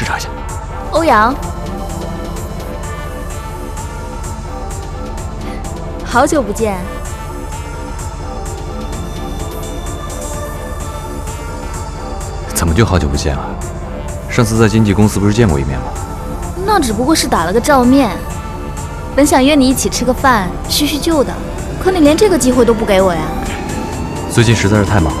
视察一下。欧阳，好久不见。怎么就好久不见了？上次在经纪公司不是见过一面吗？那只不过是打了个照面。本想约你一起吃个饭，叙叙旧的，可你连这个机会都不给我呀。最近实在是太忙，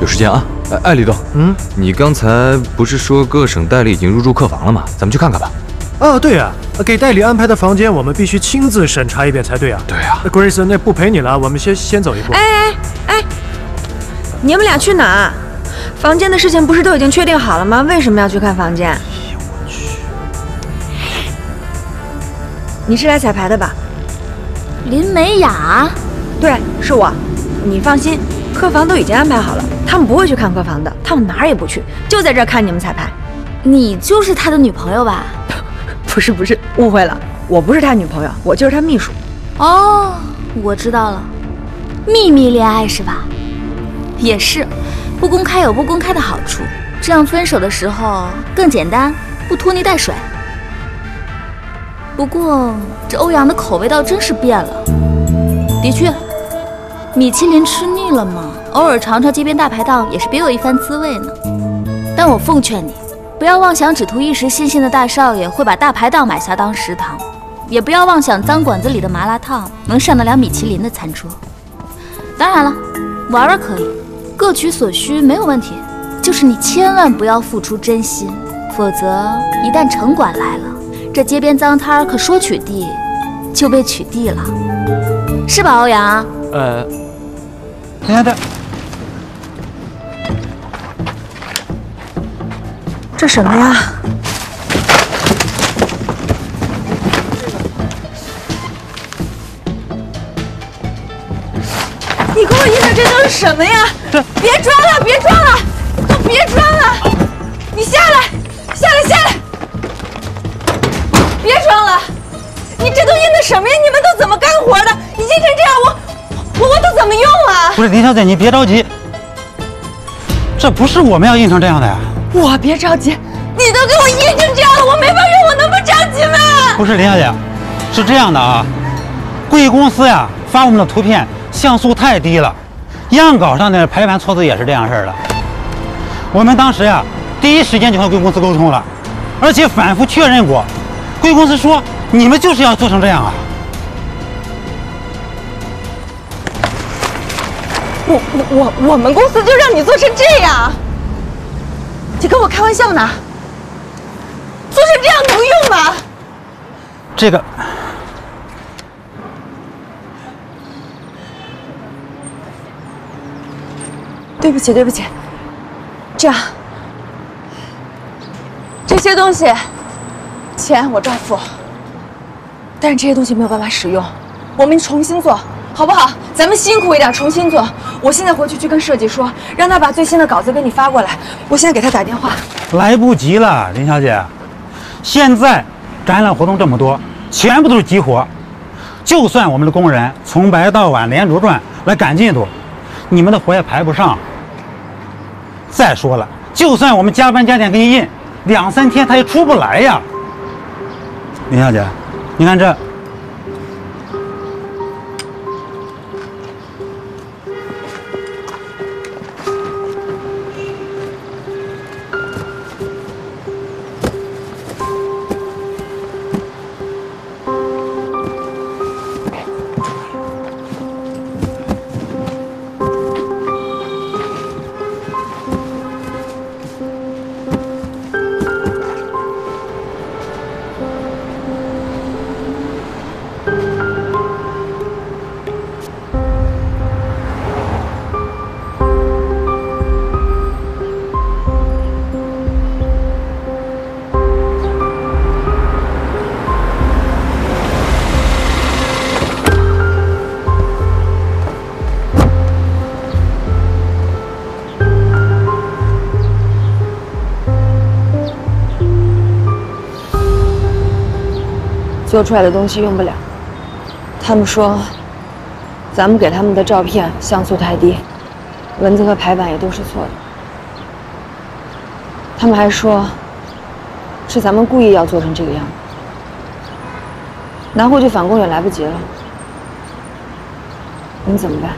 有时间啊。哎哎，李东，嗯，你刚才不是说各省代理已经入住客房了吗？咱们去看看吧。啊，对呀，给代理安排的房间，我们必须亲自审查一遍才对啊。对啊。Grace，那不陪你了，我们先先走一步。哎哎哎，你们俩去哪？房间的事情不是都已经确定好了吗？为什么要去看房间？我去，你是来彩排的吧？林美雅，对，是我。你放心，客房都已经安排好了，他们不会去看客房的，他们哪儿也不去，就在这儿看你们彩排。你就是他的女朋友吧？不是不是，误会了，我不是他女朋友，我就是他秘书。哦，我知道了，秘密恋爱是吧？也是，不公开有不公开的好处，这样分手的时候更简单，不拖泥带水。不过这欧阳的口味倒真是变了，的确，米其林吃腻了吗，偶尔尝尝街边大排档也是别有一番滋味呢。但我奉劝你，不要妄想只图一时新鲜的大少爷会把大排档买下当食堂，也不要妄想脏馆子里的麻辣烫能上得了米其林的餐桌。当然了，玩玩可以，各取所需没有问题，就是你千万不要付出真心，否则一旦城管来了，这街边脏摊可说取缔就被取缔了，是吧，欧阳？呃，等下，等，这什么呀？你给我印的这都是什么呀？别装了，别装了，都别装了！你下来，下来，下来！别装了！你这都印的什么呀？你们都怎么干活的？你印成这样，我我我都怎么用啊？不是林小姐，你别着急，这不是我们要印成这样的呀。我别着急，你都给我印成这样了，我没法用，我能不着急吗？不是林小姐，是这样的啊，贵公司呀发我们的图片像素太低了，样稿上的排版错字也是这样式儿的。我们当时呀第一时间就和贵公司沟通了，而且反复确认过，贵公司说你们就是要做成这样啊。我我我我们公司就让你做成这样？你跟我开玩笑呢？做成这样能用吗？这个对不起，对不起。这样，这些东西钱我照付，但是这些东西没有办法使用，我们重新做，好不好？咱们辛苦一点，重新做。我现在回去去跟设计说，让他把最新的稿子给你发过来。我现在给他打电话。来不及了，林小姐。现在展览活动这么多，全部都是急活。就算我们的工人从白到晚连轴转来赶进度，你们的活也排不上。再说了，就算我们加班加点给你印，两三天他也出不来呀。林小姐，你看这。做出来的东西用不了。他们说，咱们给他们的照片像素太低，文字和排版也都是错的。他们还说，是咱们故意要做成这个样子，拿回去返工也来不及了。你怎么办？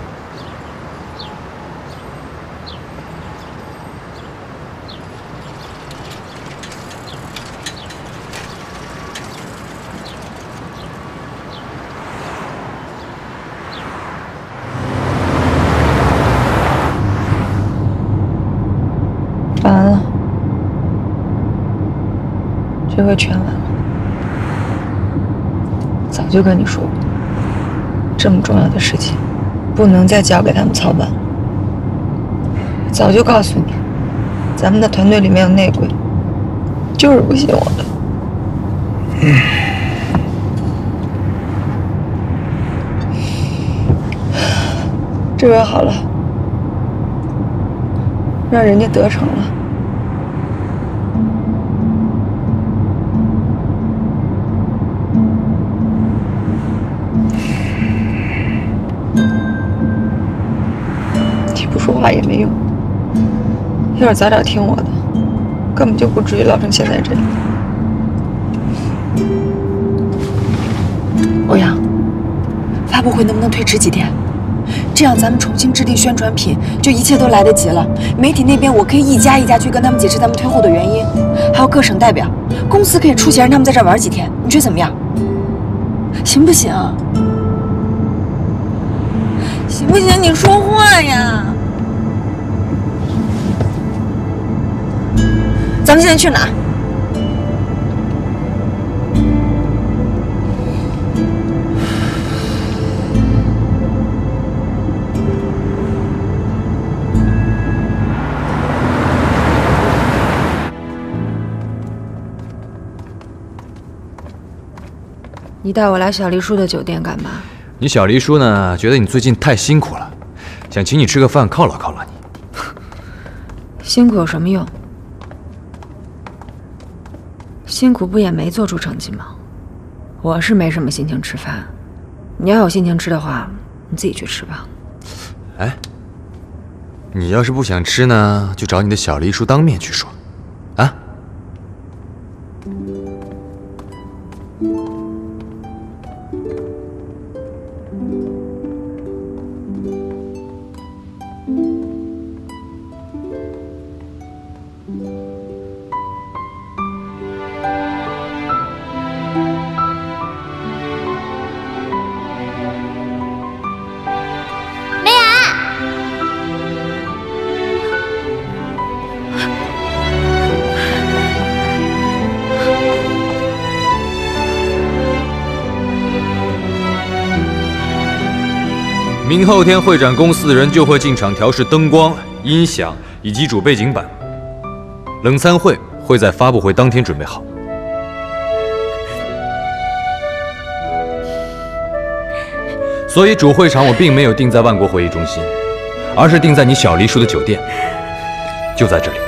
完了，这回全完了。早就跟你说过，这么重要的事情，不能再交给他们操办。早就告诉你，咱们的团队里面有内鬼，就是不信我们。这回好了，让人家得逞了。话也没用，要是早点听我的，根本就不至于落成现在这样。欧阳，发布会能不能推迟几天？这样咱们重新制定宣传品，就一切都来得及了。媒体那边我可以一家一家去跟他们解释咱们推后的原因，还有各省代表，公司可以出钱让他们在这玩几天，你觉得怎么样？行不行？行不行？你说话呀！咱们现在去哪？你带我来小黎叔的酒店干嘛？你小黎叔呢，觉得你最近太辛苦了，想请你吃个饭犒劳犒劳你。辛苦有什么用？辛苦不也没做出成绩吗？我是没什么心情吃饭，你要有心情吃的话，你自己去吃吧。哎，你要是不想吃呢，就找你的小黎叔当面去说，后天会展公司的人就会进场调试灯光、音响以及主背景板。冷餐会会在发布会当天准备好。所以主会场我并没有定在万国会议中心，而是定在你小黎叔的酒店，就在这里。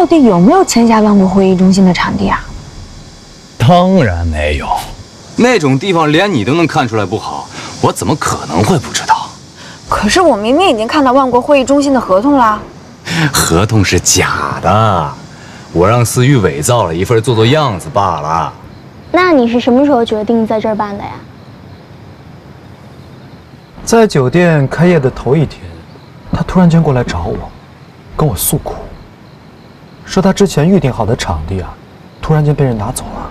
到底有没有签下万国会议中心的场地啊？当然没有，那种地方连你都能看出来不好，我怎么可能会不知道？可是我明明已经看到万国会议中心的合同了。合同是假的，我让思玉伪造了一份做做样子罢了。那你是什么时候决定在这儿办的呀？在酒店开业的头一天，他突然间过来找我，跟我诉苦，说他之前预定好的场地啊突然间被人拿走了。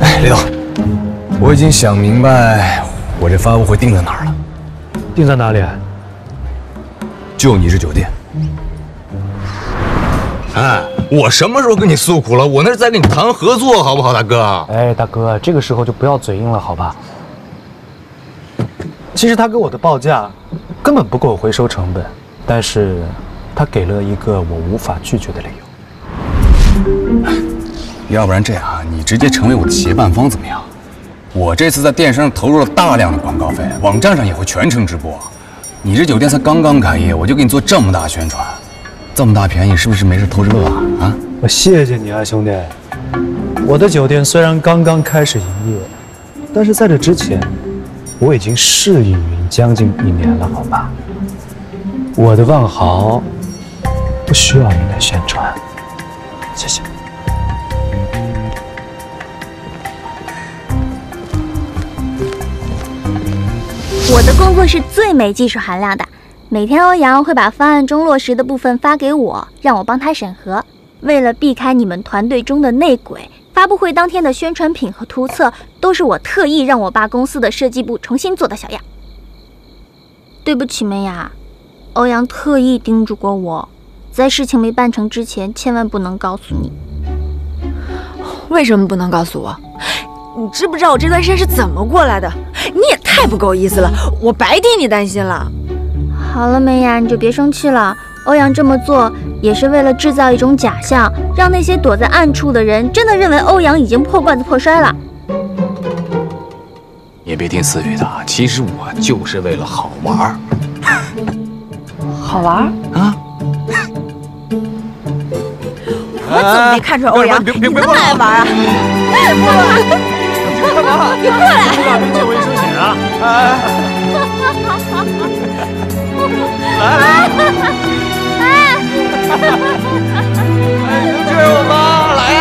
哎李总我已经想明白我这发布会定在哪儿了。定在哪里？就你这酒店。哎，我什么时候跟你诉苦了？我那是在跟你谈合作，好不好，大哥？哎，大哥，这个时候就不要嘴硬了，好吧？其实他给我的报价根本不够回收成本，但是他给了一个我无法拒绝的理由。要不然这样啊，你直接成为我的协办方怎么样？我这次在电商上投入了大量的广告费，网站上也会全程直播。你这酒店才刚刚开业，我就给你做这么大宣传。这么大便宜，是不是没事偷着乐啊？啊！我谢谢你啊，兄弟。我的酒店虽然刚刚开始营业，但是在这之前，我已经试运营将近一年了，好吧？我的万豪不需要你的宣传，谢谢。我的工作是最没技术含量的。每天，欧阳会把方案中落实的部分发给我，让我帮他审核。为了避开你们团队中的内鬼，发布会当天的宣传品和图册都是我特意让我爸公司的设计部重新做的小样。对不起，梅雅，欧阳特意叮嘱过我，在事情没办成之前，千万不能告诉你。为什么不能告诉我？你知不知道我这段时间是怎么过来的？你也太不够意思了，我白替你担心了。好了，梅雅，你就别生气了。欧阳这么做也是为了制造一种假象，让那些躲在暗处的人真的认为欧阳已经破罐子破摔了。也别听思雨的，其实我就是为了好玩儿。好玩儿啊？我怎么没看出来欧阳你那么爱玩啊？你干嘛？你过来！你把明显卫生险啊！哎。来！哎！能救我妈？来呀！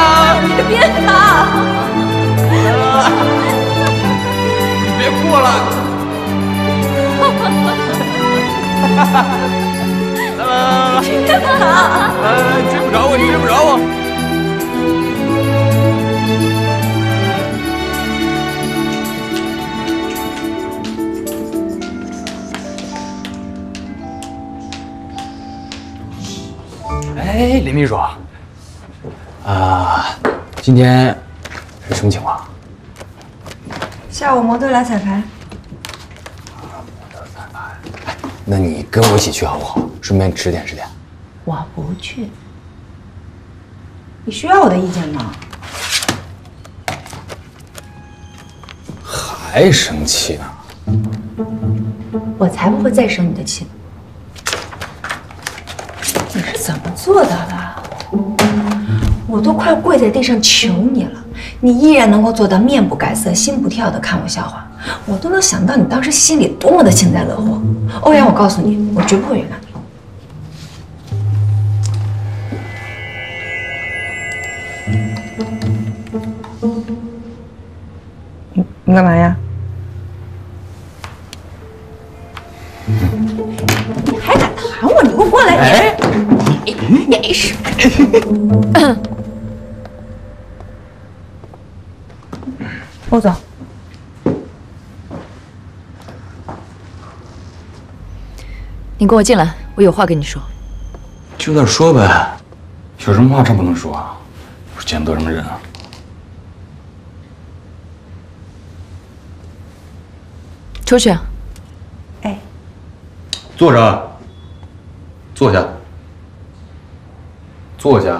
今天是什么情况？下午模特来彩排。模特彩排，哎，那你跟我一起去好不好？顺便指点指点。我不去。你需要我的意见吗？还生气呢？我才不会再生你的气呢。你是怎么做到的？我都快跪在地上求你了，你依然能够做到面不改色心不跳的看我笑话，我都能想到你当时心里多么的幸灾乐祸。欧阳，我告诉你，我绝不会原谅你。你你干嘛呀？你还敢弹我？你给我过来！哎。没事。欧总，你跟我进来，我有话跟你说。就在说呗，有什么话真不能说啊？不是见不得什么人啊。出去。哎。坐着。坐下。坐下。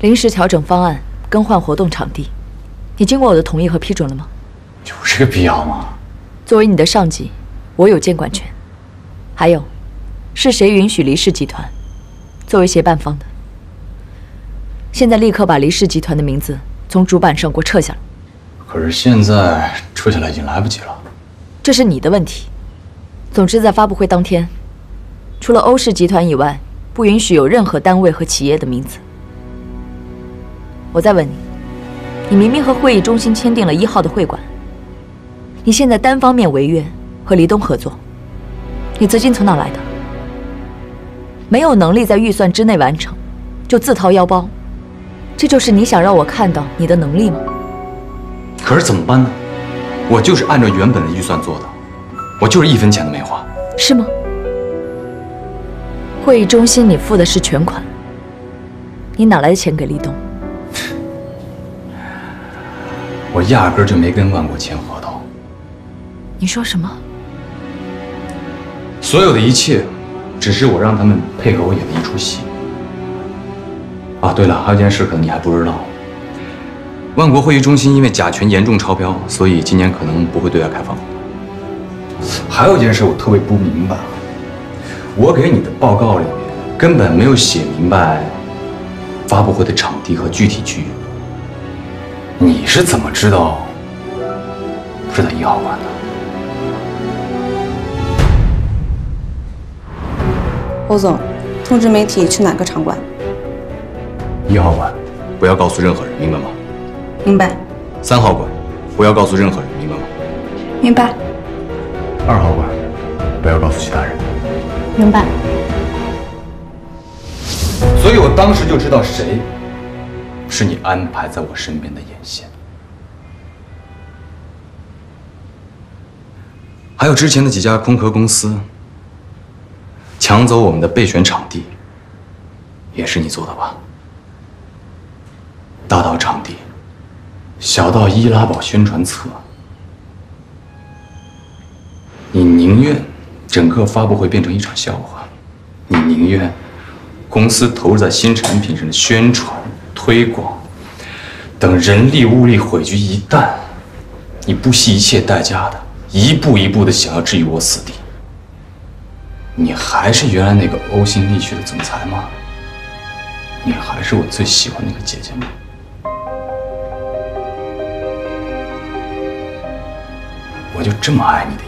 临时调整方案，更换活动场地，你经过我的同意和批准了吗？有这个必要吗？作为你的上级，我有监管权。还有，是谁允许黎氏集团作为协办方的？现在立刻把黎氏集团的名字从主板上给我撤下来。可是现在撤下来已经来不及了，这是你的问题。总之，在发布会当天，除了欧氏集团以外，不允许有任何单位和企业的名字。我再问你，你明明和会议中心签订了一号的会馆，你现在单方面违约和黎东合作，你资金从哪来的？没有能力在预算之内完成，就自掏腰包，这就是你想让我看到你的能力吗？可是怎么办呢？我就是按照原本的预算做的，我就是一分钱都没花。是吗？会议中心你付的是全款，你哪来的钱给立冬？我压根儿就没跟万国签合同，你说什么？所有的一切，只是我让他们配合我演的一出戏。啊，对了，还有件事可能你还不知道，万国会议中心因为甲醛严重超标，所以今年可能不会对外开放。还有一件事我特别不明白，我给你的报告里面根本没有写明白发布会的场地和具体区域，你是怎么知道是在一号馆的？欧总，通知媒体去哪个场馆？一号馆，不要告诉任何人，明白吗？明白，三号馆，不要告诉任何人，明白吗？明白，二号馆，不要告诉其他人。明白。所以我当时就知道谁是你安排在我身边的眼线，还有之前的几家空壳公司抢走我们的备选场地，也是你做的吧？大到场地，小到易拉宝宣传册，你宁愿整个发布会变成一场笑话，你宁愿公司投入在新产品上的宣传推广等人力物力毁于一旦，你不惜一切代价的一步一步的想要置于我死地，你还是原来那个呕心沥血的总裁吗？你还是我最喜欢那个姐姐吗？我就这么爱你的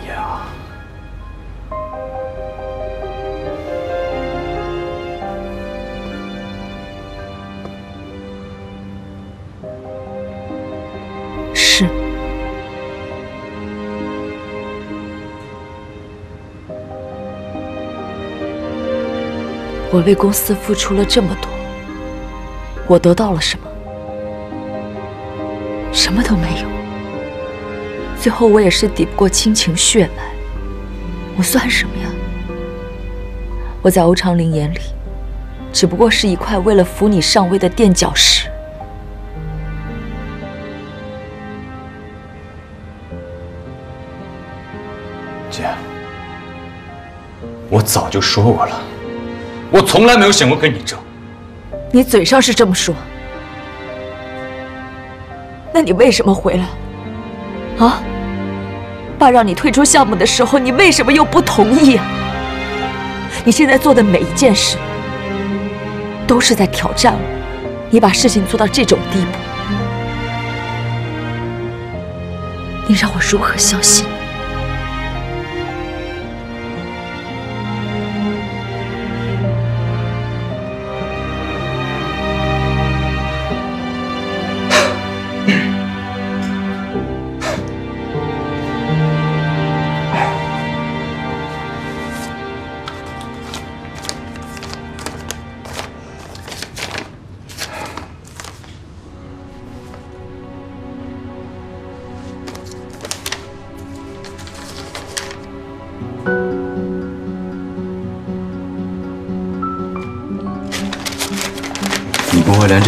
我为公司付出了这么多，我得到了什么？什么都没有。最后我也是抵不过亲情血脉，我算什么呀？我在欧长林眼里，只不过是一块为了扶你上位的垫脚石。姐，我早就说过了，我从来没有想过跟你争。你嘴上是这么说，那你为什么回来？啊？爸让你退出项目的时候，你为什么又不同意啊？你现在做的每一件事，都是在挑战我。你把事情做到这种地步，你让我如何相信？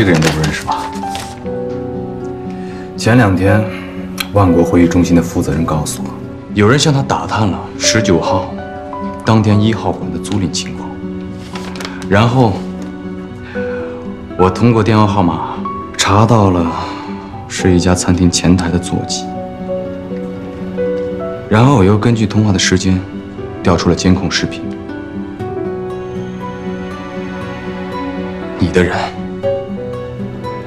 这个人都不认识吧？前两天，万国会议中心的负责人告诉我，有人向他打探了十九号当天一号馆的租赁情况，然后我通过电话号码查到了是一家餐厅前台的座机，然后我又根据通话的时间调出了监控视频，你的人。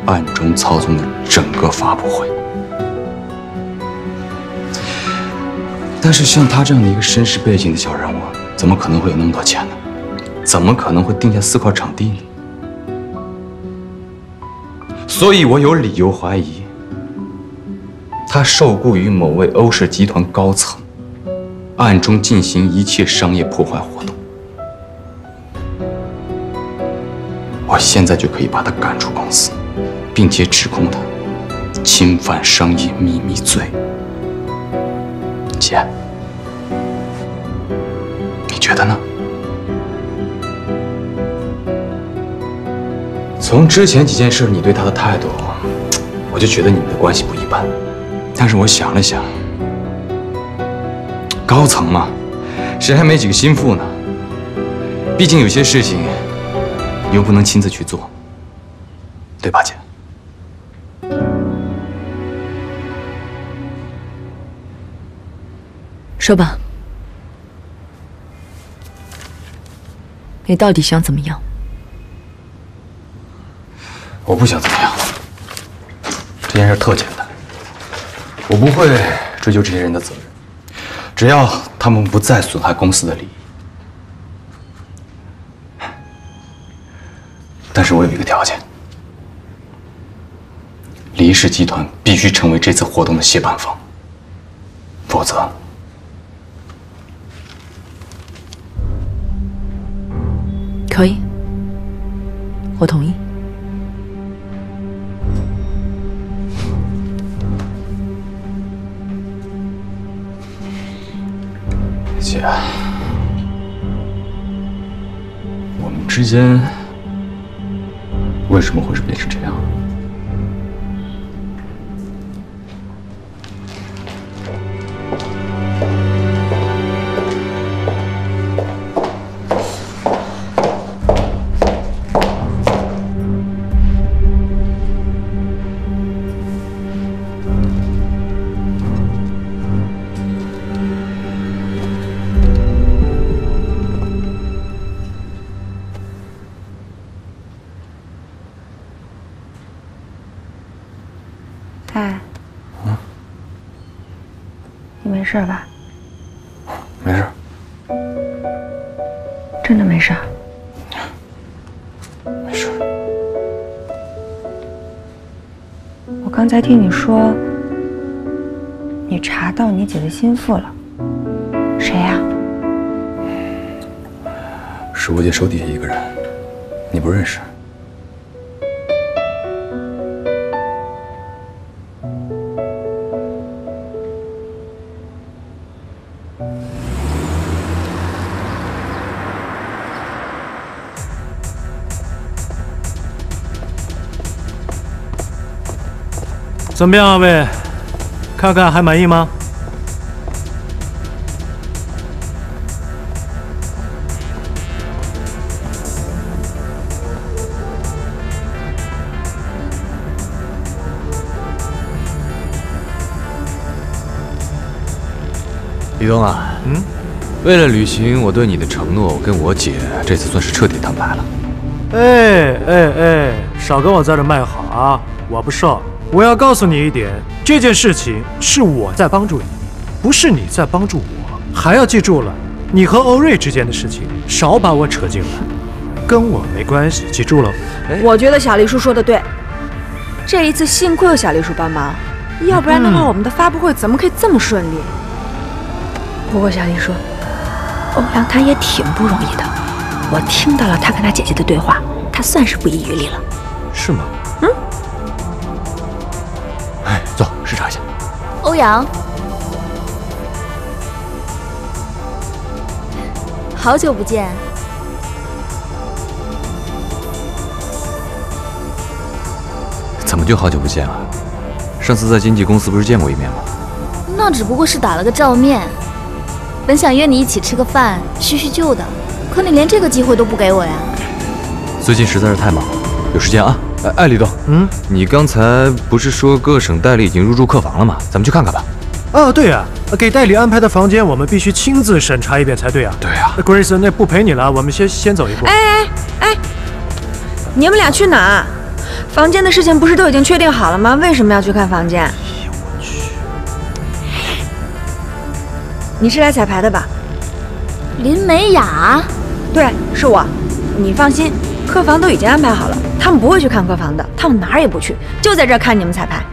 暗中操纵了整个发布会，但是像他这样的一个身世背景的小人物，怎么可能会有那么多钱呢？怎么可能会定下四块场地呢？所以我有理由怀疑，他受雇于某位欧氏集团高层，暗中进行一切商业破坏活动。我现在就可以把他赶出公司，并且指控他侵犯商业秘密罪。姐，你觉得呢？从之前几件事你对他的态度，我就觉得你们的关系不一般。但是我想了想，高层嘛，谁还没几个心腹呢？毕竟有些事情，你又不能亲自去做，对吧，姐？说吧，你到底想怎么样？我不想怎么样，这件事特简单，我不会追究这些人的责任，只要他们不再损害公司的利益。但是我有一个条件，黎氏集团必须成为这次活动的协办方，否则。可以，我同意。姐，我们之间为什么会是变成这样？他听你说，你查到你姐的心腹了，谁呀？是我姐手底下一个人，你不认识。怎么样，二位？看看还满意吗？李东啊，嗯，为了履行我对你的承诺，我跟我姐这次算是彻底摊牌了。哎哎哎，少跟我在这卖好啊！我不受。我要告诉你一点，这件事情是我在帮助你，不是你在帮助我。还要记住了，你和欧瑞之间的事情，少把我扯进来，跟我没关系。记住了。我觉得小丽叔说的对，这一次幸亏有小丽叔帮忙，要不然的话，我们的发布会怎么可以这么顺利？不过小丽叔，欧阳他也挺不容易的。我听到了他跟他姐姐的对话，他算是不遗余力了。是吗？阳，好久不见。怎么就好久不见了？上次在经纪公司不是见过一面吗？那只不过是打了个照面。本想约你一起吃个饭，叙叙旧的，可你连这个机会都不给我呀。最近实在是太忙了，有时间啊。哎哎，李东，嗯，你刚才不是说各省代理已经入住客房了吗？咱们去看看吧。啊，对呀、给代理安排的房间，我们必须亲自审查一遍才对啊。对呀、Grace，那不陪你了，我们先先走一步。哎哎哎，你们俩去哪？房间的事情不是都已经确定好了吗？为什么要去看房间？我去，你是来彩排的吧？林美雅，对，是我。你放心，客房都已经安排好了，他们不会去看客房的，他们哪儿也不去，就在这儿看你们彩排。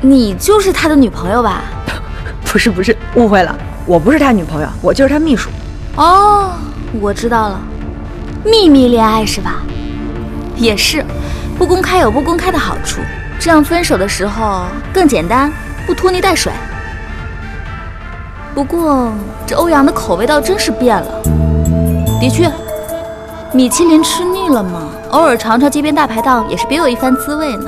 你就是他的女朋友吧？不是不是，误会了，我不是他女朋友，我就是他秘书。哦，我知道了，秘密恋爱是吧？也是，不公开有不公开的好处，这样分手的时候更简单，不拖泥带水。不过这欧阳的口味倒真是变了。的确，米其林吃腻了吗，偶尔尝尝街边大排档也是别有一番滋味呢。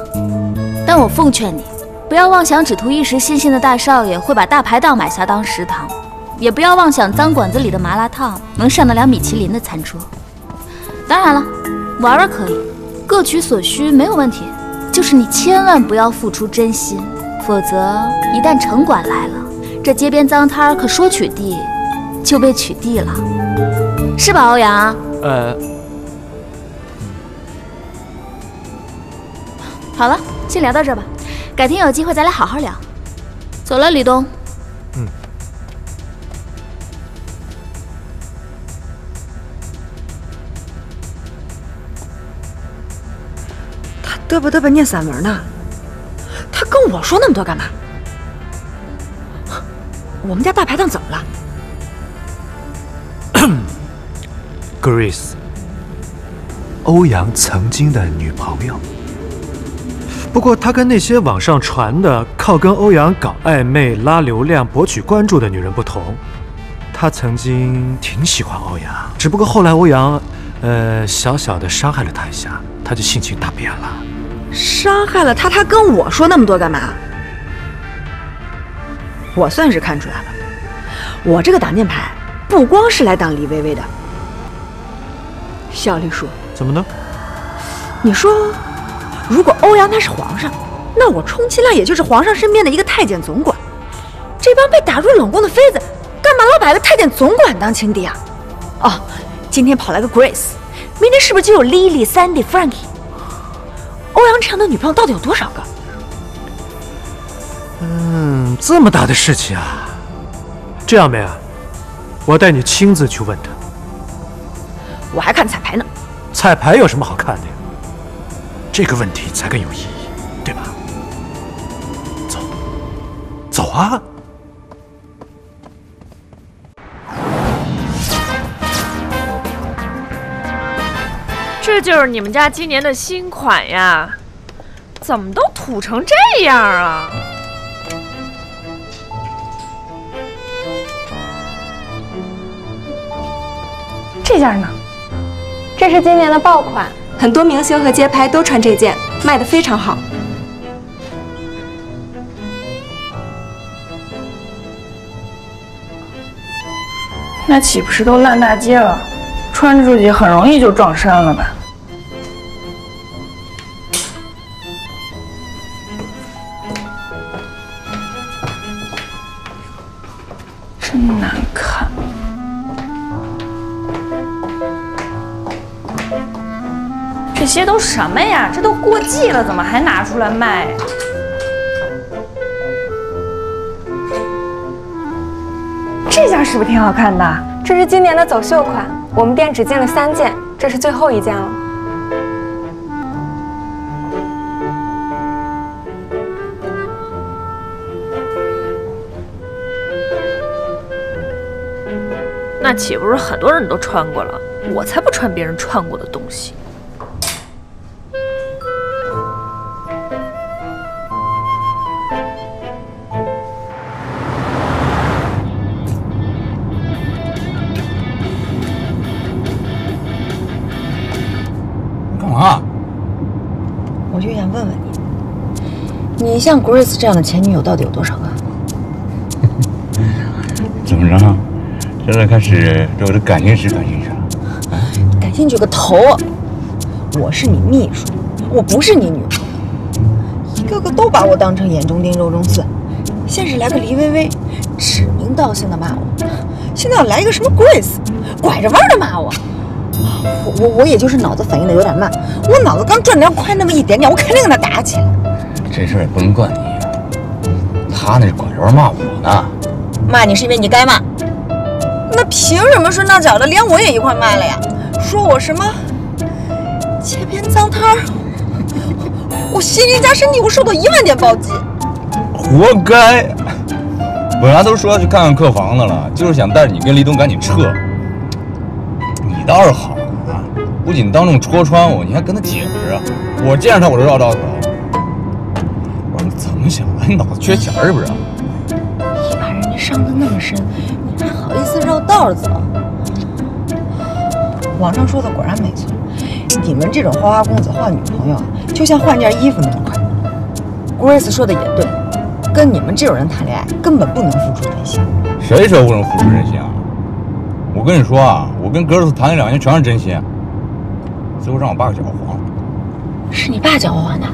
但我奉劝你，不要妄想只图一时新鲜的大少爷会把大排档买下当食堂，也不要妄想脏馆子里的麻辣烫能上得了米其林的餐桌。当然了，玩玩可以，各取所需没有问题，就是你千万不要付出真心，否则一旦城管来了，这街边脏摊可说取缔就被取缔了。是吧，欧阳？呃，好了，先聊到这吧，改天有机会咱俩好好聊。走了，李东。嗯。他嘚吧嘚吧念散文呢，他跟我说那么多干嘛？我们家大排档怎么了？Grace，欧阳曾经的女朋友。不过他跟那些网上传的靠跟欧阳搞暧昧、拉流量、博取关注的女人不同，他曾经挺喜欢欧阳，只不过后来欧阳，呃，小小的伤害了他一下，他就性情大变了。伤害了他，他跟我说那么多干嘛？我算是看出来了，我这个挡箭牌不光是来挡李薇薇的。小丽叔：“怎么呢？你说，如果欧阳他是皇上，那我充其量也就是皇上身边的一个太监总管。这帮被打入冷宫的妃子，干嘛老把个太监总管当情敌啊？哦，今天跑来个 Grace，明天是不是就有 Lily、Sandy、Frankie？欧阳这样的女朋友到底有多少个？嗯，这么大的事情啊！这样，梅啊，我带你亲自去问他。”我还看彩排呢，彩排有什么好看的呀？这个问题才更有意义，对吧？走，走啊！这就是你们家今年的新款呀？怎么都土成这样啊？这件呢？这是今年的爆款，很多明星和街拍都穿这件，卖的非常好。那岂不是都烂大街了？穿出去很容易就撞衫了吧？这都什么呀？这都过季了，怎么还拿出来卖？这件是不是挺好看的？这是今年的走秀款，我们店只进了三件，这是最后一件了。那岂不是很多人都穿过了？我才不穿别人穿过的东西。像 Grace 这样的前女友到底有多少个？怎么着？现在开始对我的感情史感兴趣了？感兴趣个头！我是你秘书，我不是你女朋友。一个个都把我当成眼中钉、肉中刺。先是来个黎薇薇，指名道姓的骂我，现在要来一个什么 Grace，拐着弯的骂我。我我我也就是脑子反应的有点慢，我脑子刚转得要快那么一点点，我肯定跟他打起来。这事儿也不能怪你，他那是拐着弯骂我呢。骂你是因为你该骂，那凭什么顺道脚的连我也一块骂了呀？说我什么街边脏摊儿，我心灵加身体，我受到一万点暴击。活该！本来都说要去看看客房的了，就是想带着你跟立冬赶紧撤。你倒是好啊，不仅当众戳穿我，你还跟他解释啊！我见着他我就绕道走。缺钱是不是？你把人家伤得那么深，你还好意思绕道走？网上说的果然没错，你们这种花花公子换女朋友啊，就像换件衣服那么快。Grace 说的也对，跟你们这种人谈恋爱根本不能付出真心。谁说不能付出真心啊？我跟你说啊，我跟格尔斯谈了两年，全是真心，最后让我爸给搅和黄了。是你爸搅和黄的？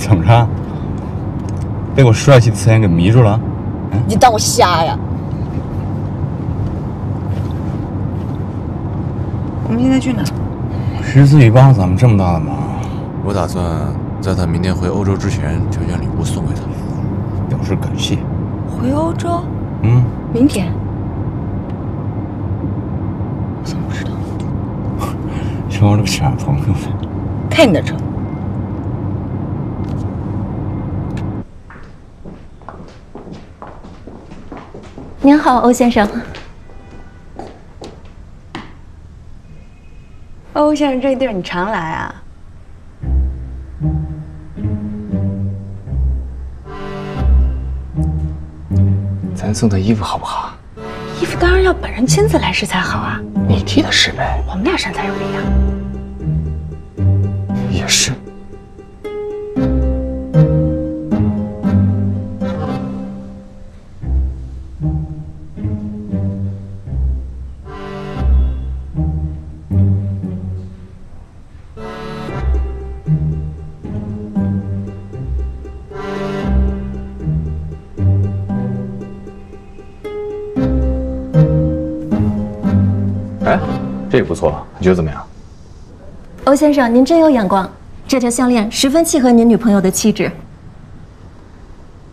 怎么着？被我帅气的侧颜给迷住了？你当我瞎呀？我们现在去哪？十四姨帮咱们这么大的忙，我打算在他明天回欧洲之前就将礼物送给他，表示感谢。回欧洲？嗯，明天。我怎么不知道？瞧我这个傻朋友的。开你的车。您好，欧先生。欧先生，这地儿你常来啊？咱送的衣服好不好？衣服当然要本人亲自来试才好啊。你替他试呗。我们俩身材又不一样。你觉得怎么样？欧先生，您真有眼光，这条项链十分契合您女朋友的气质。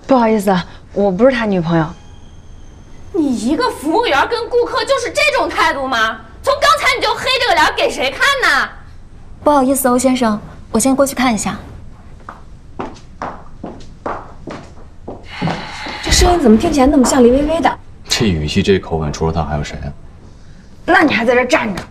不好意思，我不是他女朋友。你一个服务员跟顾客就是这种态度吗？从刚才你就黑这个脸给谁看呢？不好意思，欧先生，我先过去看一下。这声音怎么听起来那么像林薇薇的？这语气，这口吻，除了她还有谁啊？那你还在这站着？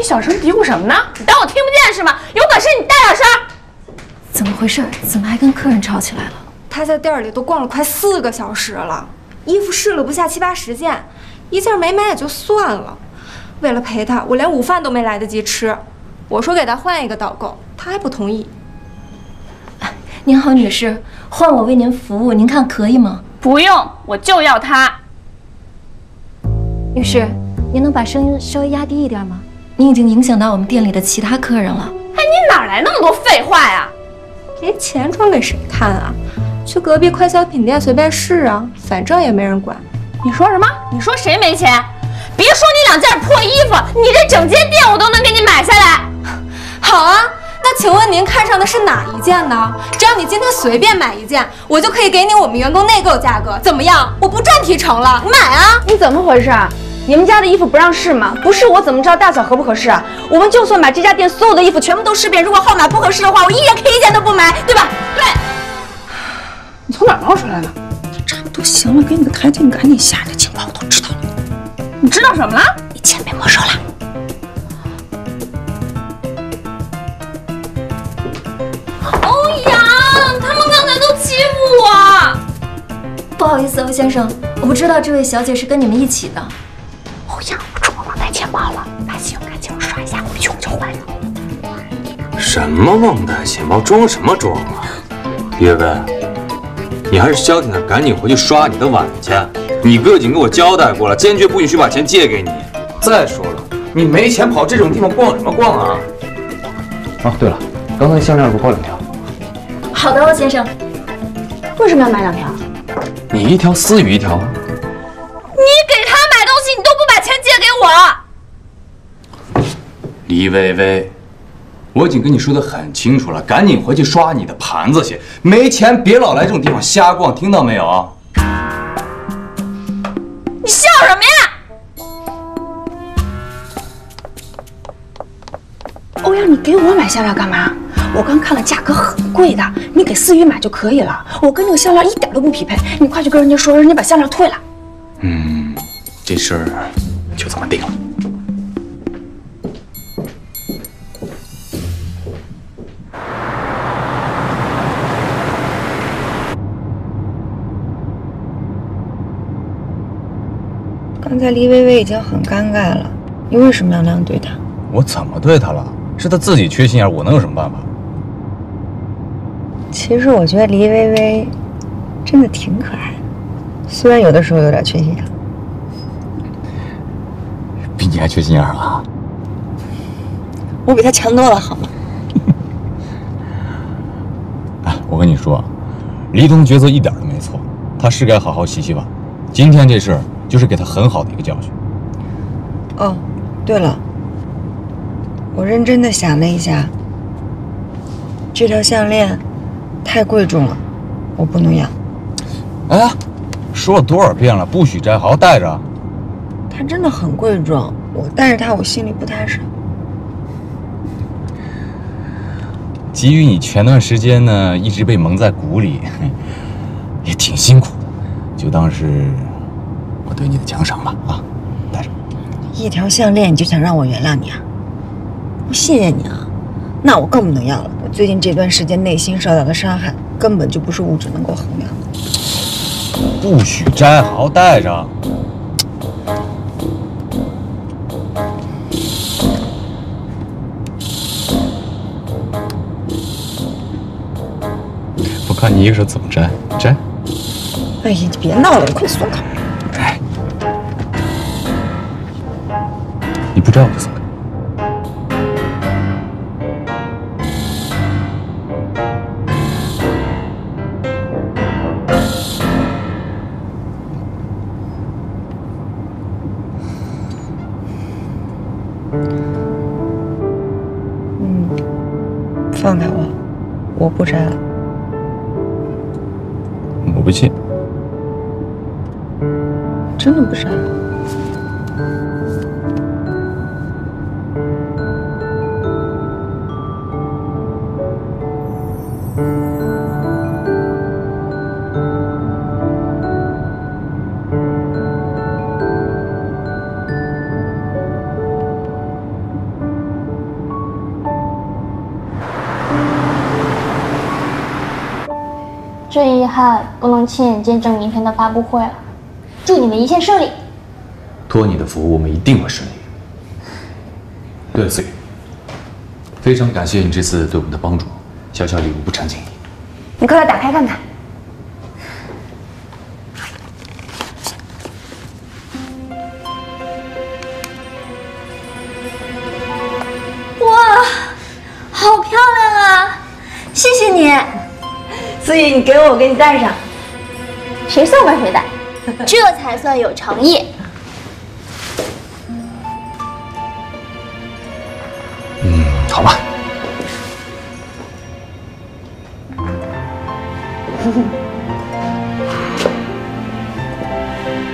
你小声嘀咕什么呢？你当我听不见是吗？有本事你大点声！怎么回事？怎么还跟客人吵起来了？他在店里都逛了快四个小时了，衣服试了不下七八十件，一件没买也就算了。为了陪他，我连午饭都没来得及吃。我说给他换一个导购，他还不同意。您好，女士，换我为您服务，您看可以吗？不用，我就要他。女士，您能把声音稍微压低一点吗？您已经影响到我们店里的其他客人了。哎，你哪来那么多废话呀？没钱装给谁看啊？去隔壁快消品店随便试啊，反正也没人管。你说什么？你说谁没钱？别说你两件破衣服，你这整间店我都能给你买下来。好啊，那请问您看上的是哪一件呢？只要你今天随便买一件，我就可以给你我们员工内购价格，怎么样？我不赚提成了，你买啊！你怎么回事？你们家的衣服不让试吗？不试我怎么知道大小合不合适啊？我们就算把这家店所有的衣服全部都试遍，如果号码不合适的话，我依然可以一件都不买，对吧？对。你从哪冒出来的？差不多行了，给你个台阶，你赶紧下。这情况我都知道了。你知道什么了？你钱被没收了。欧阳，他们刚才都欺负我。不好意思，欧先生，我不知道这位小姐是跟你们一起的。欧阳，我忘带钱包了，把信用卡借我刷一下，回去我就还了。什么忘带钱包？装什么装啊？叶飞，你还是消停点，赶紧回去刷你的碗去。你哥已经跟我交代过了，坚决不允许把钱借给你。再说了，你没钱跑这种地方逛什么逛啊？哦，对了，刚才项链给我包两条。好的，欧先生。为什么要买两条？你一条，思雨一条啊。我。李薇薇，我已经跟你说的很清楚了，赶紧回去刷你的盘子去。没钱别老来这种地方瞎逛，听到没有？你笑什么呀？欧阳，你给我买项链干嘛？我刚看了，价格很贵的，你给思雨买就可以了。我跟那个项链一点都不匹配，你快去跟人家说，让人家把项链退了。嗯，这事儿就这么定了。刚才黎薇薇已经很尴尬了，你为什么要那样对她？我怎么对她了？是她自己缺心眼，我能有什么办法？其实我觉得黎薇薇真的挺可爱的，虽然有的时候有点缺心眼。比你还缺心眼啊？我比他强多了，好吗？哎，我跟你说，黎东抉择一点都没错，他是该好好洗洗碗。今天这事儿就是给他很好的一个教训。哦，对了，我认真的想了一下，这条项链太贵重了，我不能要。哎，说了多少遍了，不许摘，好好戴着。它真的很贵重，我带着它我心里不踏实。给予你前段时间呢一直被蒙在鼓里，也挺辛苦的，就当是我对你的奖赏吧啊，带着。一条项链你就想让我原谅你啊？不谢谢你啊，那我更不能要了。我最近这段时间内心受到的伤害根本就不是物质能够衡量的。不许摘，好好戴着。看你一个手怎么摘，摘。哎呀，你别闹了，你快松开！哎，你不摘我就松开。嗯，放开我，我不摘了。不摘了。真遗憾，不能亲眼见证明天的发布会了。祝你们一切顺利。托你的福，我们一定会顺利。对了，思雨，非常感谢你这次对我们的帮助，小小礼物不常请你。你快来打开看看。哇，好漂亮啊！谢谢你，思雨，你给我，我给你戴上。谁送的谁戴，这才算有诚意。嗯，好吧。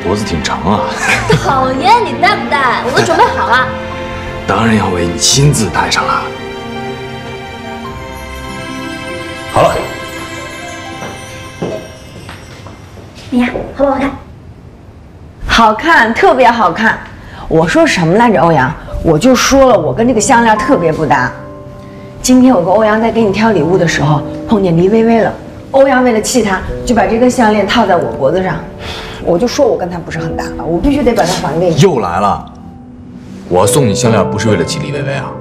脖子挺长啊，讨厌，你戴不戴？我都准备好了。当然要为你亲自戴上了。好看，特别好看。我说什么来着，欧阳？我就说了，我跟这个项链特别不搭。今天我跟欧阳在给你挑礼物的时候，碰见黎薇薇了。欧阳为了气她，就把这根项链套在我脖子上。我就说我跟她不是很搭了，我必须得把它还给你。又来了。我送你项链不是为了气李薇薇啊，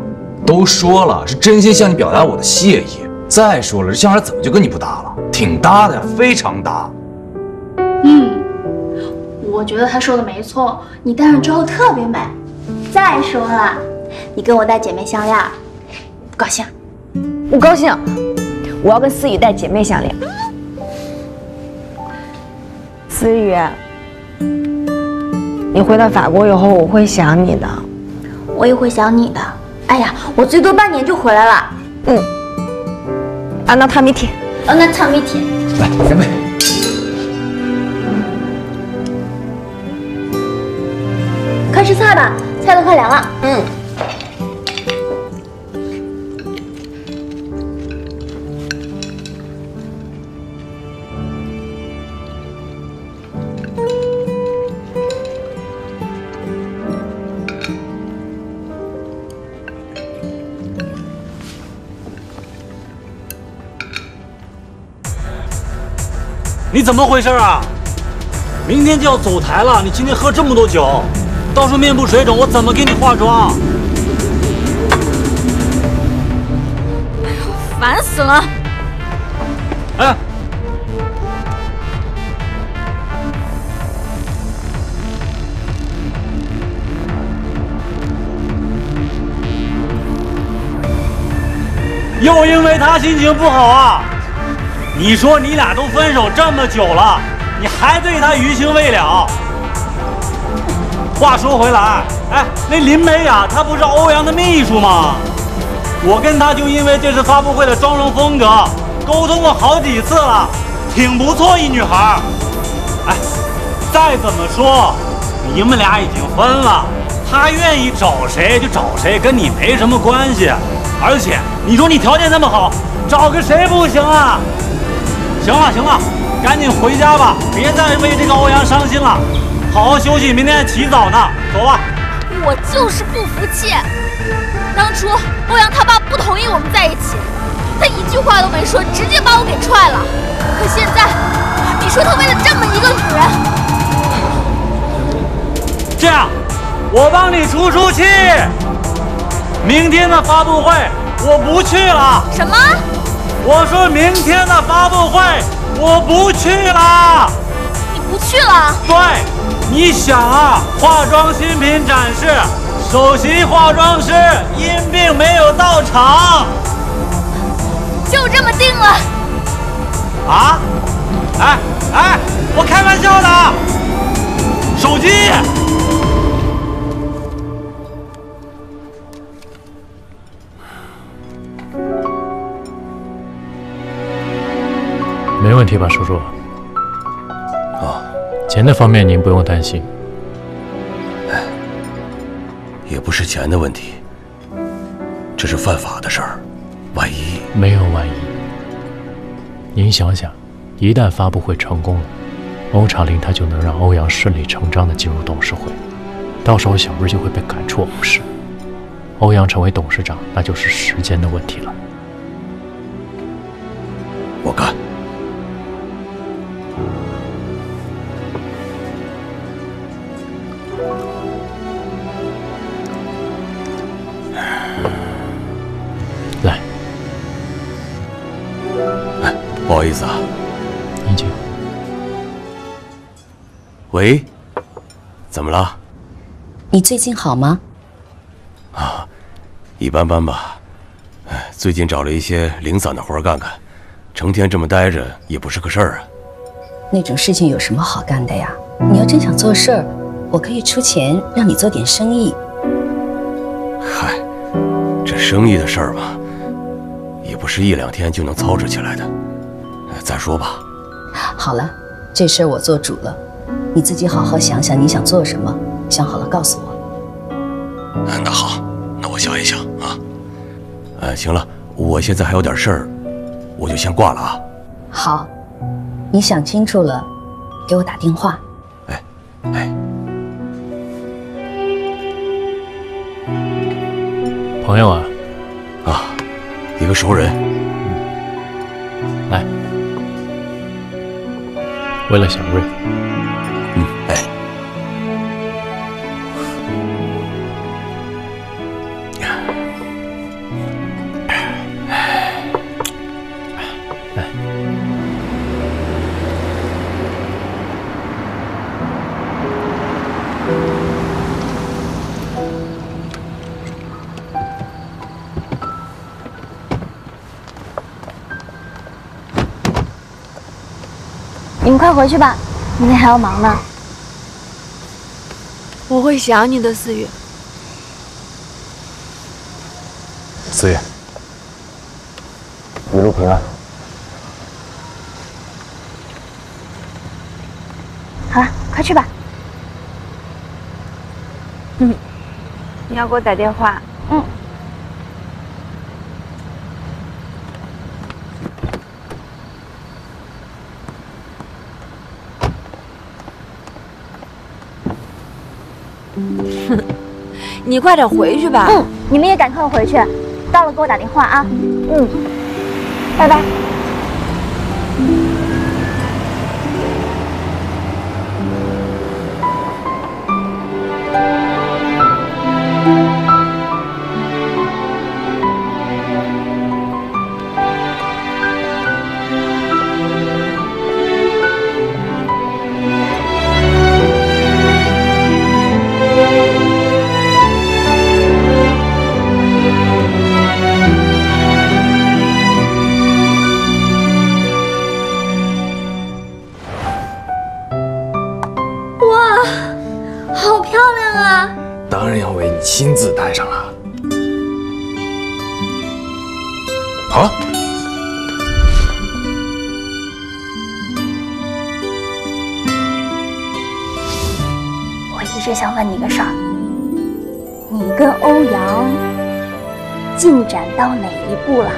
都说了是真心向你表达我的谢意。再说了，这项链怎么就跟你不搭了？挺搭的呀，非常搭。嗯，我觉得他说的没错，你戴上之后特别美。再说了，你跟我戴姐妹项链，不高兴？我高兴，我要跟思雨戴姐妹项链。思雨，你回到法国以后，我会想你的。我也会想你的。哎呀，我最多半年就回来了。嗯。安娜塔米铁。安娜塔米铁。来，干杯。菜都快凉了。嗯。你怎么回事啊？明天就要走台了，你今天喝这么多酒。到时候面部水肿，我怎么给你化妆？烦死了！哎，又因为他心情不好啊！你说你俩都分手这么久了，你还对他余情未了？话说回来，哎，那林美雅她不是欧阳的秘书吗？我跟她就因为这次发布会的妆容风格沟通过好几次了，挺不错一女孩。哎，再怎么说，你们俩已经分了，她愿意找谁就找谁，跟你没什么关系。而且你说你条件那么好，找个谁不行啊？行了行了，赶紧回家吧，别再为这个欧阳伤心了，好好休息，明天还起早呢。走吧。我就是不服气，当初欧阳他爸不同意我们在一起，他一句话都没说，直接把我给踹了。可现在，你说他为了这么一个女人，这样，我帮你出出气。明天的发布会我不去了。什么？我说明天的发布会我不去了。你不去了？对，你想啊，化妆新品展示，首席化妆师因病没有到场。就这么定了。啊？哎哎，我开玩笑的。手机。没问题吧，叔叔？啊，钱的方面您不用担心。哎，也不是钱的问题，这是犯法的事儿，万一……没有万一。您想想，一旦发布会成功了，欧查林他就能让欧阳顺理成章的进入董事会，到时候小瑞就会被赶出欧氏，欧阳成为董事长，那就是时间的问题了。我干。喂，怎么了？你最近好吗？啊，一般般吧。哎，最近找了一些零散的活干干，成天这么待着也不是个事儿啊。那种事情有什么好干的呀？你要真想做事儿，我可以出钱让你做点生意。嗨，这生意的事儿嘛，也不是一两天就能操持起来的。再说吧。好了，这事儿我做主了，你自己好好想想你想做什么，想好了告诉我。嗯，那好，那我想一想啊。哎，行了，我现在还有点事儿，我就先挂了啊。好，你想清楚了，给我打电话。哎，哎。朋友啊，啊，一个熟人。来，为了小瑞。快回去吧，明天还要忙呢。我会想你的，思雨。思雨，一路平安。好了，快去吧。嗯，你要给我打电话。哼 你快点回去吧。嗯，你们也赶快回去，到了给我打电话啊。嗯，拜拜。进展到哪一步了？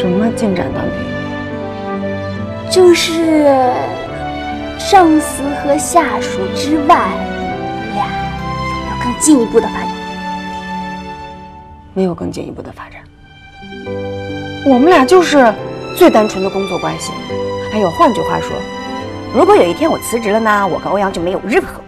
什么进展到哪一步？就是上司和下属之外，你们俩有没有更进一步的发展？没有更进一步的发展。我们俩就是最单纯的工作关系。还有，换句话说，如果有一天我辞职了呢，我跟欧阳就没有任何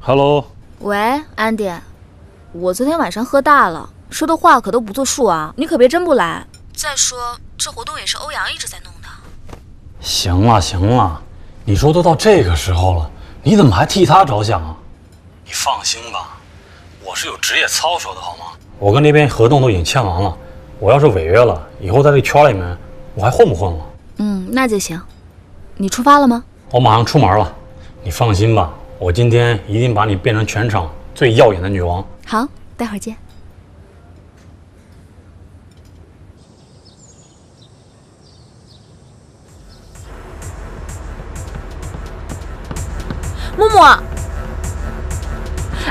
Hello，喂，安迪，我昨天晚上喝大了，说的话可都不作数啊，你可别真不来。再说这活动也是欧阳一直在弄的。行了行了，你说都到这个时候了，你怎么还替他着想啊？你放心吧，我是有职业操守的好吗？我跟那边合同都已经签完了，我要是违约了，以后在这圈里面我还混不混了？嗯，那就行。你出发了吗？我马上出门了，你放心吧，我今天一定把你变成全场最耀眼的女王。好，待会儿见。木木，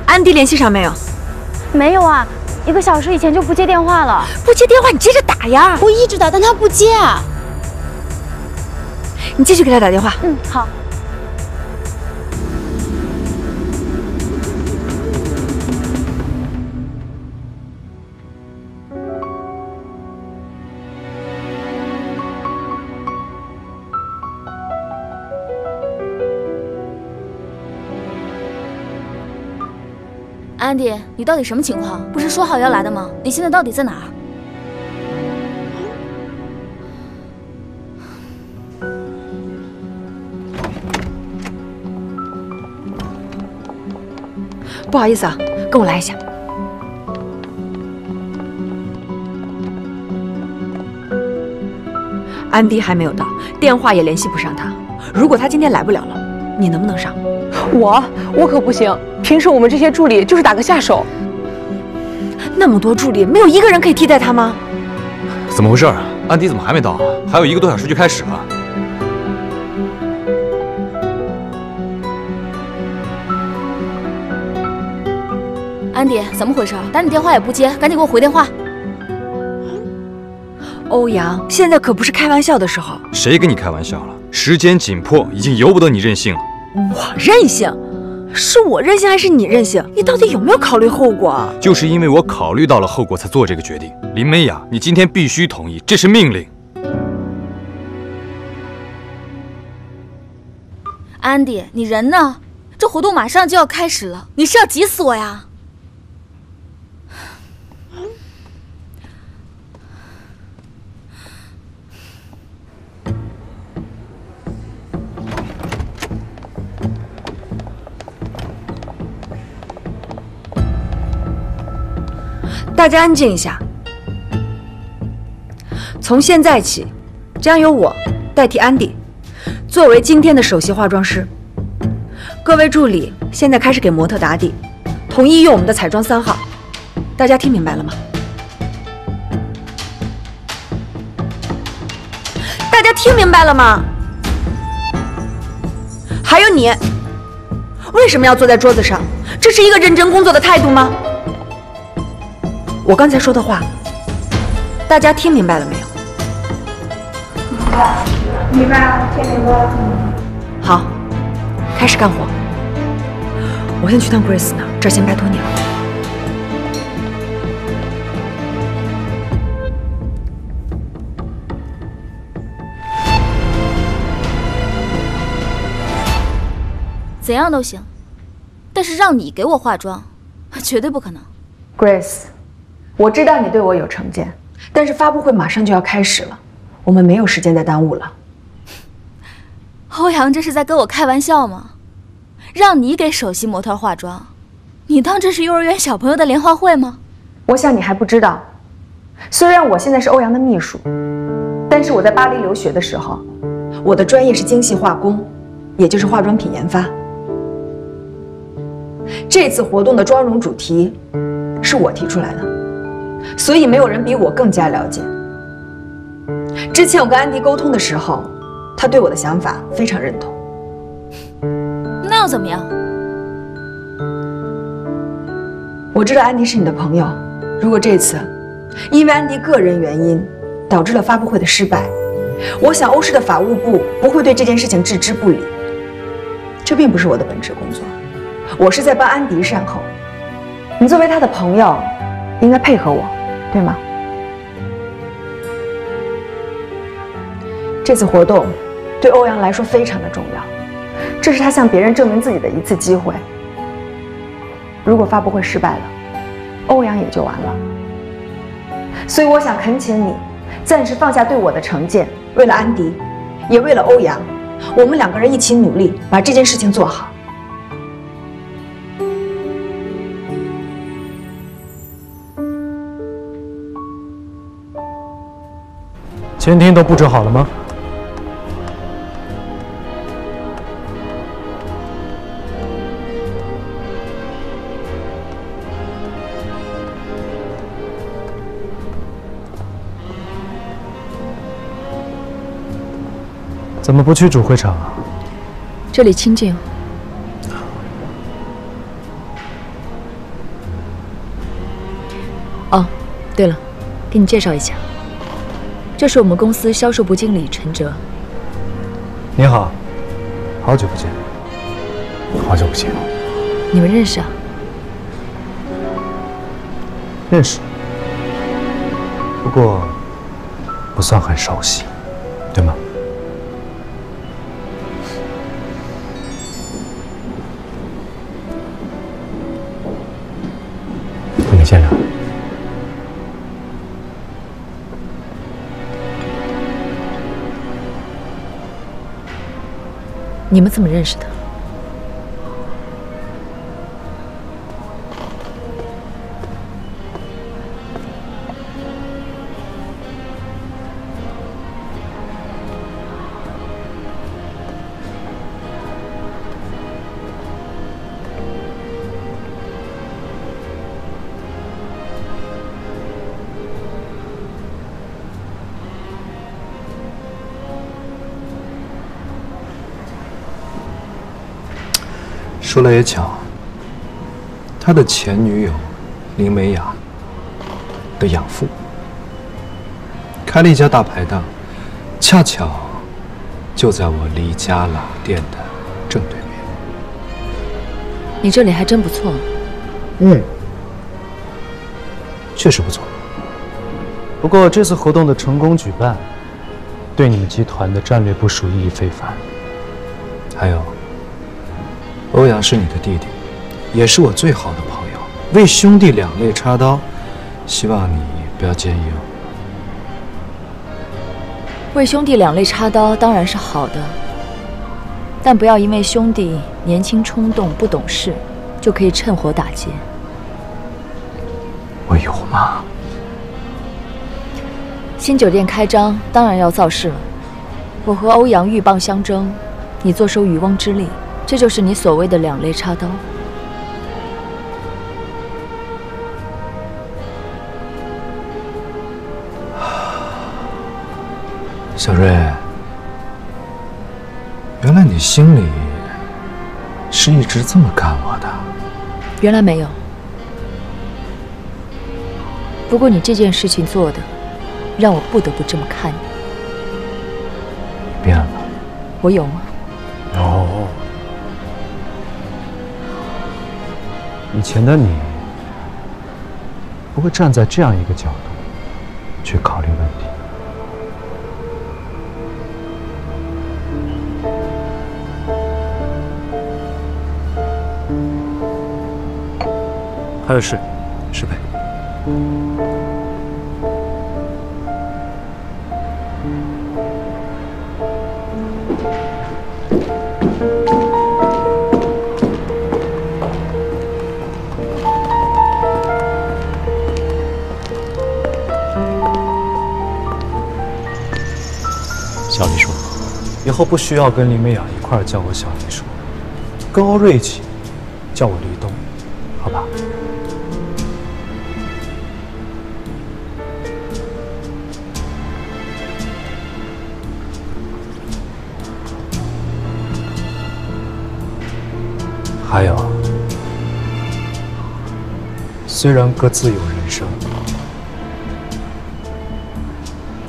安迪联系上没有？没有啊，一个小时以前就不接电话了。不接电话，你接着打呀！我一直打，但他不接啊。你继续给他打电话。嗯，好。安迪，你到底什么情况？不是说好要来的吗？你现在到底在哪儿？不好意思啊，跟我来一下。安迪还没有到，电话也联系不上他。如果他今天来不了了，你能不能上？我我可不行，平时我们这些助理就是打个下手。那么多助理，没有一个人可以替代他吗？怎么回事啊？安迪怎么还没到啊？还有一个多小时就开始了。安迪，怎么回事？打你电话也不接，赶紧给我回电话。欧阳，现在可不是开玩笑的时候。谁跟你开玩笑了？时间紧迫，已经由不得你任性了。我任性？是我任性还是你任性？你到底有没有考虑后果啊？就是因为我考虑到了后果，才做这个决定。林美雅，你今天必须同意，这是命令。安迪，你人呢？这活动马上就要开始了，你是要急死我呀？大家安静一下。从现在起，将由我代替安迪，作为今天的首席化妆师。各位助理，现在开始给模特打底，统一用我们的彩妆三号。大家听明白了吗？大家听明白了吗？还有你，为什么要坐在桌子上？这是一个认真工作的态度吗？我刚才说的话，大家听明白了没有？明白，明白了，听明白了。好，开始干活。我先去趟 Grace 那儿，这儿先拜托你了。怎样都行，但是让你给我化妆，绝对不可能。Grace，我知道你对我有成见，但是发布会马上就要开始了，我们没有时间再耽误了。欧阳这是在跟我开玩笑吗？让你给首席模特化妆，你当这是幼儿园小朋友的联欢会吗？我想你还不知道，虽然我现在是欧阳的秘书，但是我在巴黎留学的时候，我的专业是精细化工，也就是化妆品研发。这次活动的妆容主题是我提出来的，所以没有人比我更加了解。之前我跟安迪沟通的时候，他对我的想法非常认同。那又怎么样？我知道安迪是你的朋友，如果这次因为安迪个人原因导致了发布会的失败，我想欧市的法务部不会对这件事情置之不理。这并不是我的本职工作，我是在帮安迪善后。你作为他的朋友，应该配合我，对吗？这次活动对欧阳来说非常的重要，这是他向别人证明自己的一次机会。如果发布会失败了，欧阳也就完了。所以我想恳请你，暂时放下对我的成见，为了安迪，也为了欧阳，我们两个人一起努力，把这件事情做好。前厅都布置好了吗？怎么不去主会场啊？这里清静。哦，对了，给你介绍一下，这是我们公司销售部经理陈哲。你好，好久不见。好久不见。你们认识啊？认识，不过不算很熟悉，对吗？跟你见谅。你们怎么认识的？说来也巧，他的前女友林美雅的养父开了一家大排档，恰巧就在我离家老店的正对面。你这里还真不错。嗯，确实不错。不过这次活动的成功举办，对你们集团的战略部署意义非凡。还有，欧阳是你的弟弟，也是我最好的朋友，为兄弟两肋插刀，希望你不要介意哦。为兄弟两肋插刀当然是好的，但不要因为兄弟年轻冲动不懂事，就可以趁火打劫。我有吗？新酒店开张当然要造势了，我和欧阳鹬蚌相争，你坐收渔翁之利，这就是你所谓的两肋插刀。小瑞，原来你心里是一直这么看我的。原来没有，不过你这件事情做的，让我不得不这么看你。你变了。我有吗？哦。以前的你不会站在这样一个角度去考虑问题。还有事。以后不需要跟林美雅一块叫我小秘书，跟欧瑞一起叫我李东，好吧？还有，虽然各自有人生，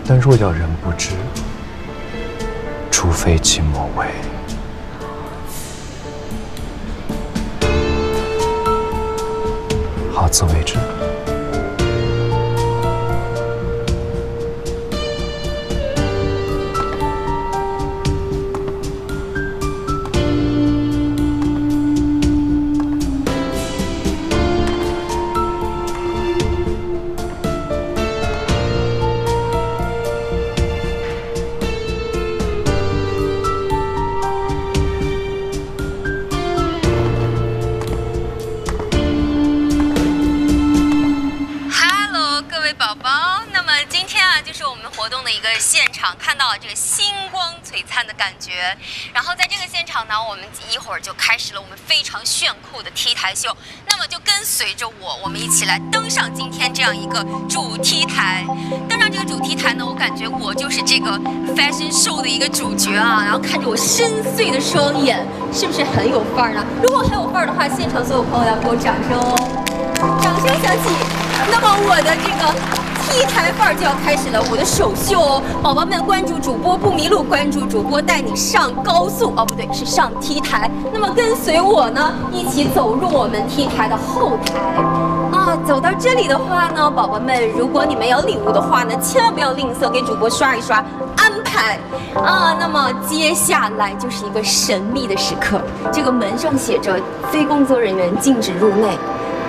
但若要人不知，非己莫为。好自为之。的一个现场，看到了这个星光璀璨的感觉。然后在这个现场呢，我们一会儿就开始了我们非常炫酷的 T 台秀。那么就跟随着我，我们一起来登上今天这样一个主 T 台。登上这个主 T 台呢，我感觉我就是这个 fashion show 的一个主角啊。然后看着我深邃的双眼，是不是很有范儿呢？如果很有范儿的话，现场所有朋友要给我掌声哦。掌声响起。那么我的这个 T 台范儿就要开始了，我的首秀哦，宝宝们关注主播不迷路，关注主播带你上高速哦，不对，是上 T 台。那么跟随我呢，一起走入我们 T 台的后台啊。走到这里的话呢，宝宝们，如果你们有礼物的话呢，千万不要吝啬，给主播刷一刷安排啊。那么接下来就是一个神秘的时刻，这个门上写着非工作人员禁止入内。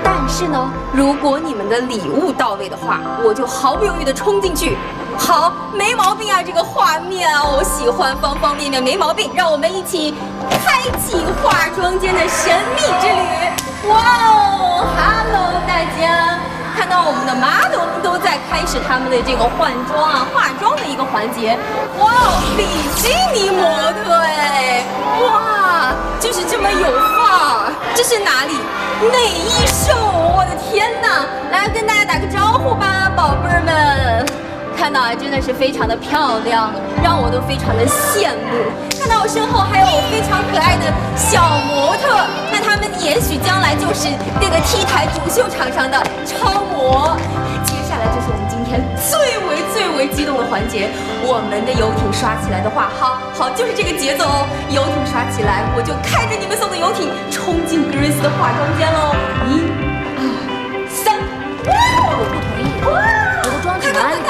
但是呢，如果你们的礼物到位的话，我就毫不犹豫地冲进去。好，没毛病啊，这个画面啊，我喜欢方方面面，没毛病。让我们一起开启化妆间的神秘之旅。哇哦哈喽大家，看到我们的 model 都在开始他们的这个换装啊、化妆的一个环节。哇，比基尼模特哎，哇，就是这么有范儿。这是哪里？内衣秀，我的天哪！来跟大家打个招呼吧，宝贝儿们。看到啊，真的是非常的漂亮，让我都非常的羡慕。看到我身后还有我非常可爱的小模特，那他们也许将来就是这个 T 台主秀场上的超模。接下来就是我们今天最为最为激动的环节，我们的游艇刷起来的话，好好就是这个节奏哦。游艇刷起来，我就开着你们送的游艇冲进 Grace 的化妆间喽！一、二、三，我不同意，我的妆看看看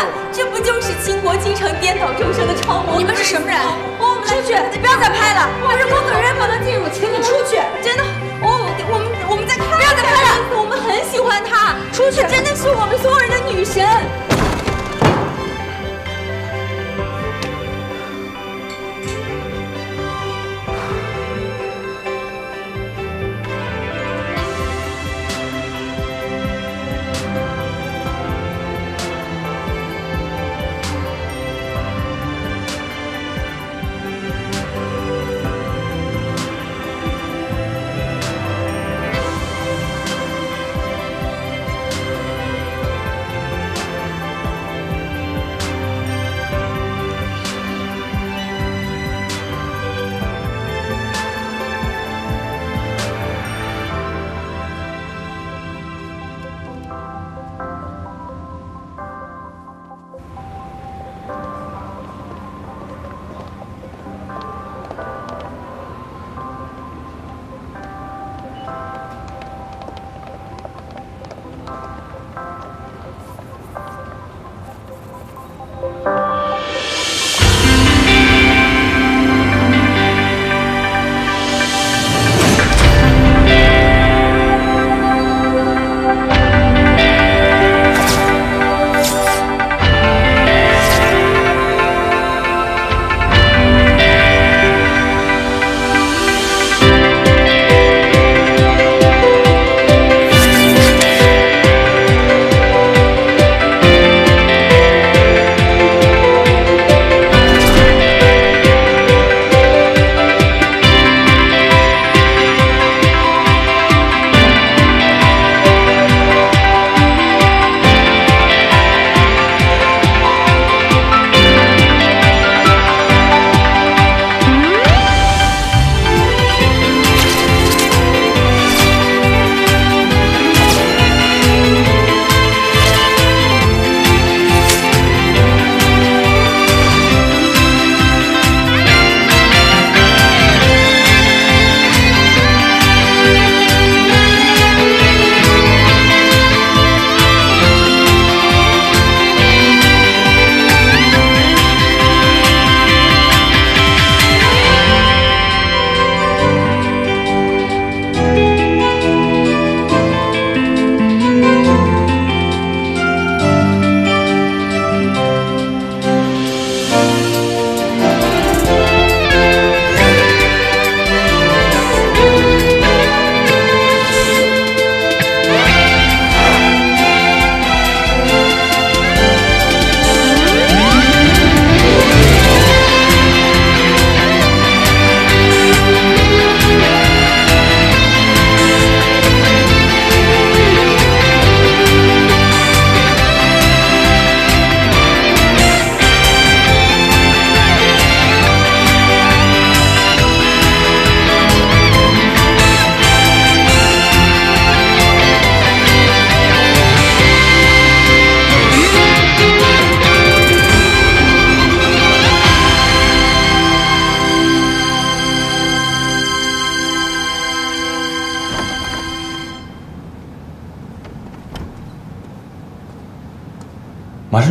你们是什么人？我们出去。不要再拍了。我是工作人员不能进入请你出去。真的，我，我们我们在看，不要再拍了。我们很喜欢她，出去。真的是我们所有人的女神。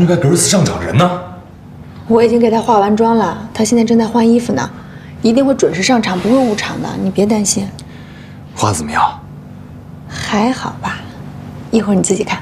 马上就该 Girls 上场人呢。我已经给他化完妆了，他现在正在换衣服呢，一定会准时上场，不会误场的，你别担心。画的怎么样？还好吧，一会儿你自己看。